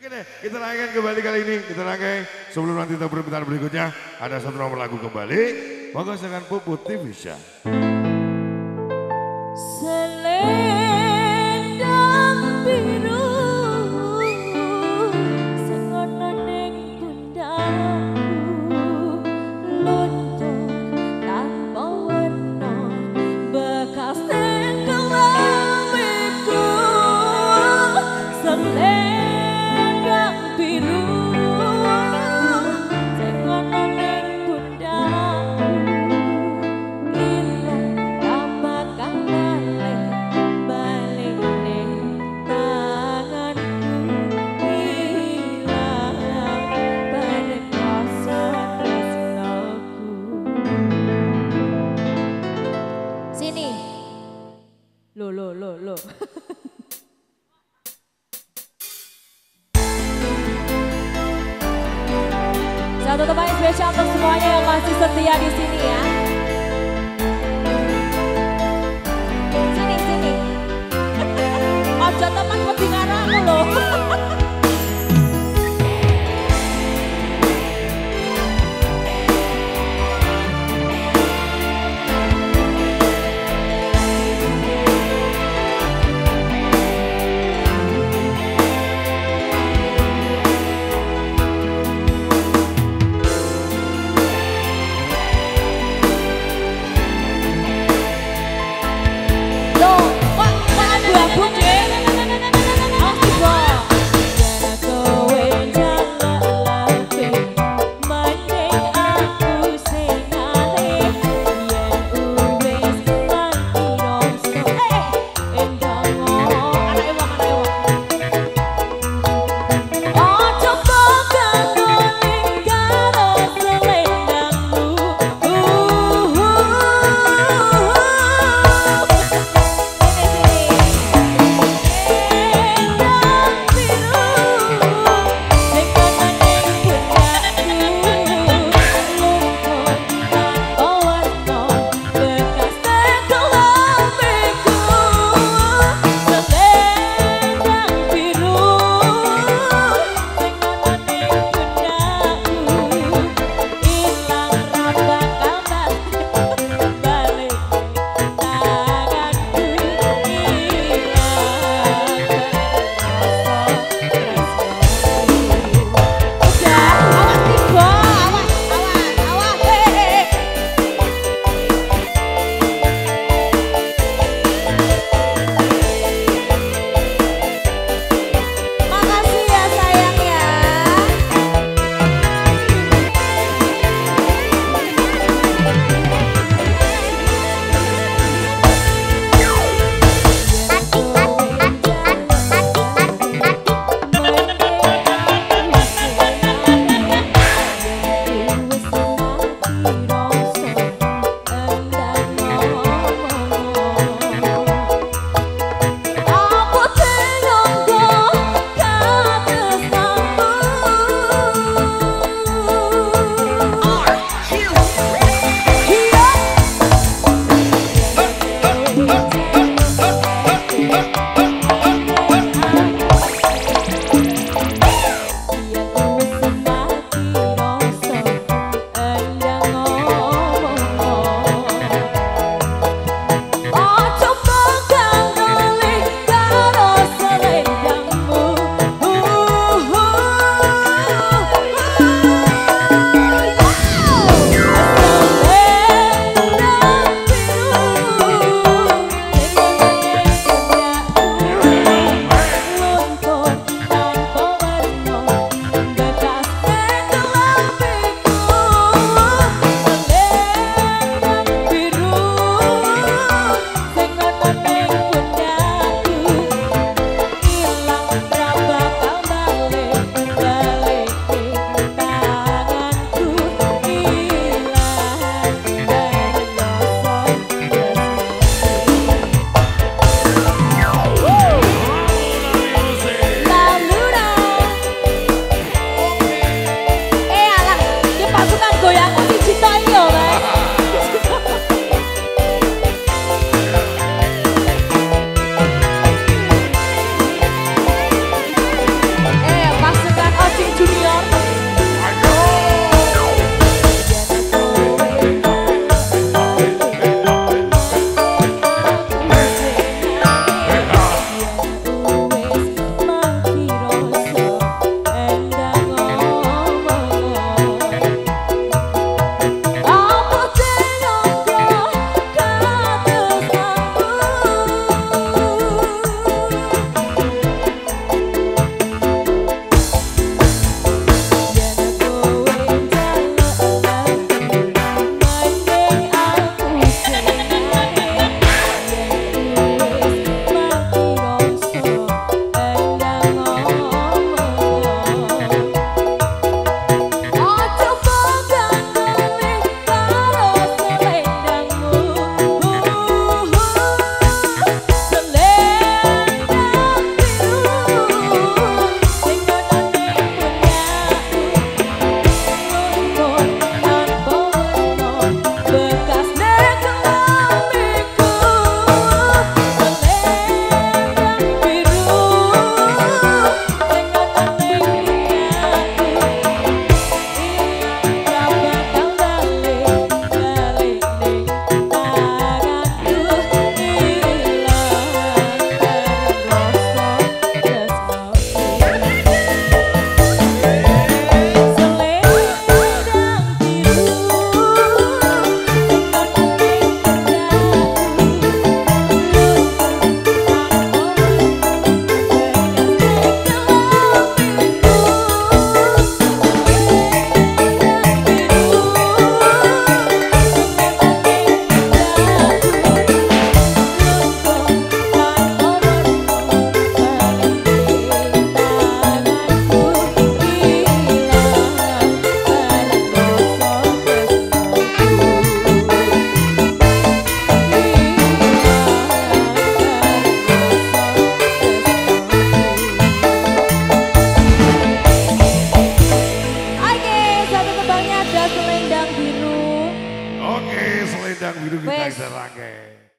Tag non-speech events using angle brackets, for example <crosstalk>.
Oke deh, kita rangkaikan kembali kali ini. Kita rangkai sebelum nanti kita permintaan berikutnya. Ada satu nomor lagu kembali. Monggo silakan Puput Tivisha. Selendang Lo lo lo lo <laughs> Satu tempat spesial untuk semuanya yang masih setia di sini ya.